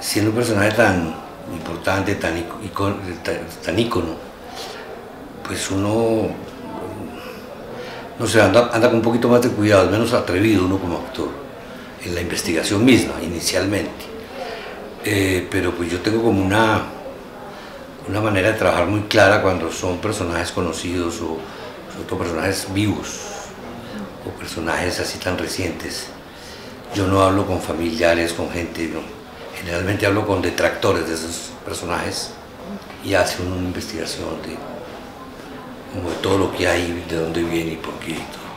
Siendo un personaje tan importante, tan, tan, ícono, pues uno, no sé, anda, anda, con un poquito más de cuidado, menos atrevido uno como actor, en la investigación misma, inicialmente. Eh, pero pues yo tengo como una, una manera de trabajar muy clara cuando son personajes conocidos o son personajes vivos o personajes así tan recientes. Yo no hablo con familiares, con gente, no. Generalmente hablo con detractores de esos personajes y hace una investigación de, todo lo que hay, de dónde viene y por qué y todo.